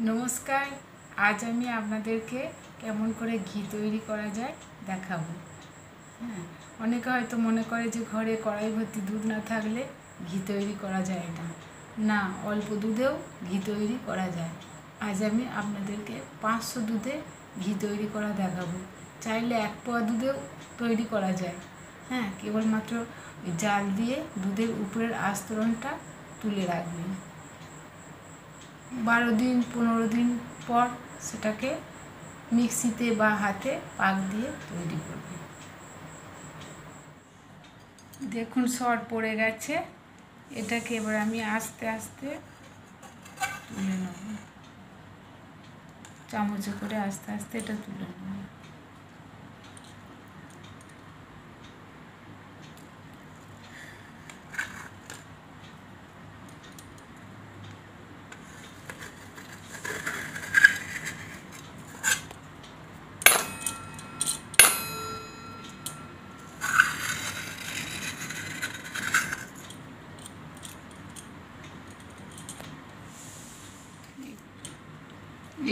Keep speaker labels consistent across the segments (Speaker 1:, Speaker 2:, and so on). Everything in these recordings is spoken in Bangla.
Speaker 1: নমস্কার, আজ আমি আপনাদেরকে কেমন করে ঘি তৈরি করা যায় দেখাবো। হ্যাঁ অনেকে হয়তো মনে করে যে ঘরে কড়াই ভর্তি দুধ না থাকলে ঘি তৈরি করা যায় না। না, অল্প দুধেও ঘি তৈরি করা যায়। আজ আমি আপনাদেরকে পাঁচশো দুধে ঘি তৈরি করা দেখাবো। চাইলে এক পোয়া দুধেও তৈরি করা যায়। হ্যাঁ কেবলমাত্র জাল দিয়ে দুধের উপরের আস্তরণটা তুলে রাখবেন। বারো দিন, পনেরো দিন পর সেটাকে মিক্সিতে বা হাতে পাক দিয়ে তৈরি করবে। দেখুন শর্ট পড়ে গেছে। এটাকে এবার আমি আস্তে আস্তে তুলে নেব। চামচে করে আস্তে আস্তে এটা তুলে নেব।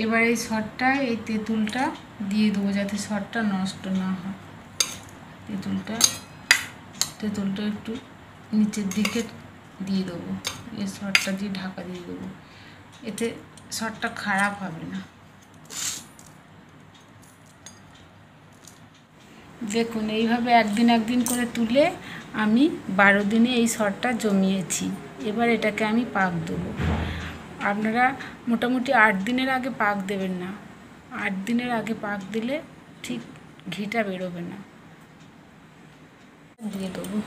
Speaker 1: এবার এই সরটা এই তেঁতুলটা দিয়ে দেবো যাতে সরটা নষ্ট না হয়। তেঁতুলটা তেঁতুলটা একটু নিচের দিকে দিয়ে দেবো। এই সরটা দিয়ে ঢাকা দিয়ে দেবো। এতে সরটা খারাপ হবে না। দেখুন, এইভাবে একদিন একদিন করে তুলে আমি বারো দিনে এই সরটা জমিয়েছি। এবার এটাকে আমি পাক দেবো। আপনারা মোটামুটি আট দিনের আগে পাক দেবেন না। আট দিনের আগে পাক দিলে ঠিক ঘিটা বেরোবে না। দিয়ে দেবো।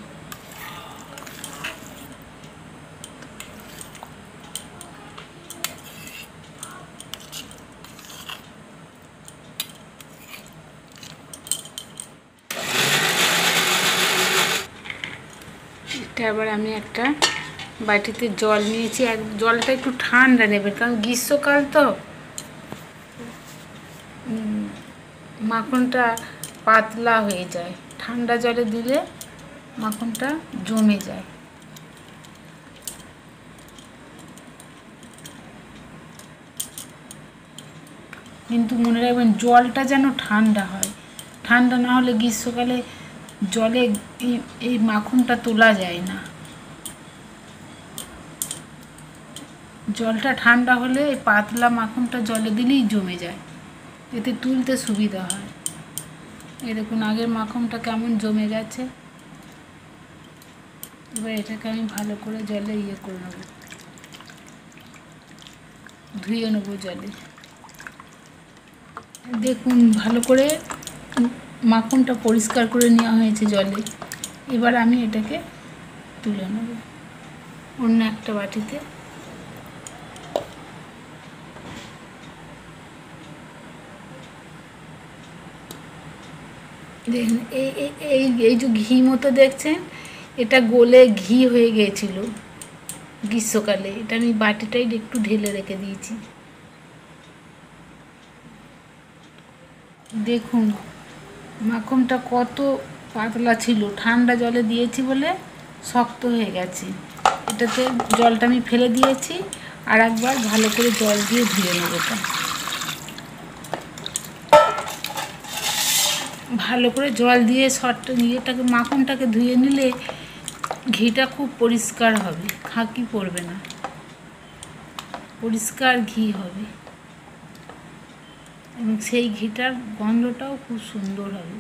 Speaker 1: এটা আবার আমি একটা বাটিতে জল নিয়েছি আর জলটা একটু ঠান্ডা নেবে কারণ গ্রীষ্মকাল তো। মাখনটা পাতলা হয়ে যায়। ঠান্ডা জলে দিলে মাখনটা জমে যায়। কিন্তু মনে রাখবেন, জলটা যেন ঠান্ডা হয়। ঠান্ডা না হলে গ্রীষ্মকালে জলে এই মাখনটা তোলা যায় না। জলটা ঠান্ডা হলে এই পাতলা মাখনটা জলে দিলেই জমে যায়। এতে তুলতে সুবিধা হয়। এই দেখুন, আগের মাখনটা কেমন জমে গেছে। এবার এটাকে আমি ভালো করে জলে ইয়ে করে নেব। ধুয়ে নেব জলে। দেখুন, ভালো করে মাখনটা পরিষ্কার করে নেওয়া হয়েছে জলে। এবার আমি এটাকে তুলে নেব। অন্য একটা বাটিতে। দেখুন এই, এই- এই যে ঘি মতো দেখছেন, এটা গোলে ঘি হয়ে গিয়েছিল গ্রীষ্মকালে। এটা আমি বাটিটাই একটু ঢেলে রেখে দিয়েছি। দেখুন, মাখনটা কত পাতলা ছিল। ঠান্ডা জলে দিয়েছি বলে শক্ত হয়ে গেছে। এটাতে জলটা আমি ফেলে দিয়েছি, আর একবার ভালো করে জল দিয়ে ধুয়ে নেব ভালো করে জল দিয়ে সরটা ইয়েটাকে মাখনটাকে ধুয়ে নিলে ঘিটা খুব পরিষ্কার হবে, খাঁকি পড়বে না। পরিষ্কার ঘি হবে। এবং সেই ঘিটার গন্ধটাও খুব সুন্দর হবে।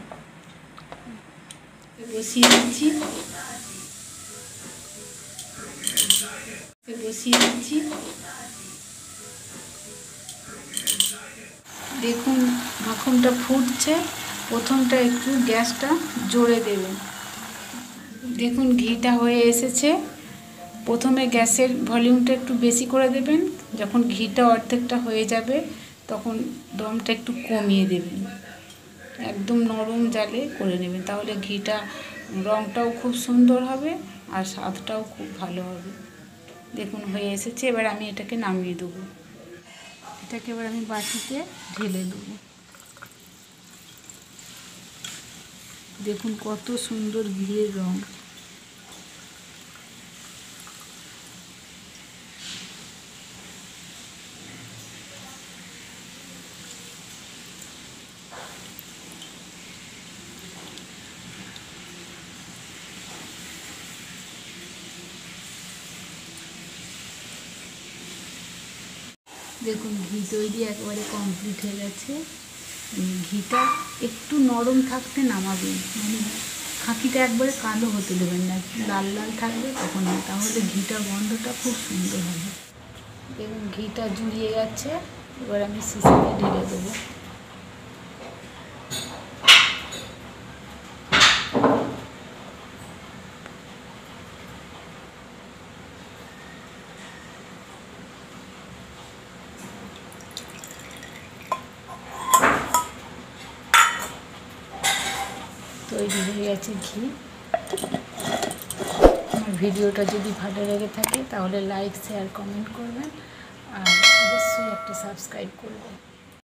Speaker 1: বসিয়ে দিচ্ছি। বসিয়ে দিচ্ছি। দেখুন মাখনটা ফুটছে। প্রথমটা একটু গ্যাসটা জোরে দেবেন দেখুন, ঘিটা হয়ে এসেছে। প্রথমে গ্যাসের ভলিউমটা একটু বেশি করে দেবেন। যখন ঘিটা অর্ধেকটা হয়ে যাবে, তখন দমটা একটু কমিয়ে দেবেন। একদম নরম জালে করে নেবেন। তাহলে ঘিটা রঙটাও খুব সুন্দর হবে আর স্বাদটাও খুব ভালো হবে। দেখুন, হয়ে এসেছে। এবার আমি এটাকে নামিয়ে দেবো। এটাকে এবার আমি বাটিতে ঢেলে দেবো। দেখুন কত সুন্দর ঘিয়ের রং। দেখুন ঘি তৈরি একেবারে কমপ্লিট হয়ে গেছে। ঘিটা একটু নরম থাকতে নামাবেন মানে খাঁকিটা একবারে কালো হতে দেবেন না লাল লাল থাকবে তখন তাহলে ঘিটার গন্ধটা খুব সুন্দর হবে। এবং ঘিটা জুড়িয়ে যাচ্ছে, এবার আমি সিসিতে ঢেলে দেবো। তৈরি হয়ে গেছে ঘি। আমার ভিডিওটা যদি ভালো লেগে থাকে তাহলে লাইক শেয়ার কমেন্ট করবেন। আর অবশ্যই একটা সাবস্ক্রাইব করবেন।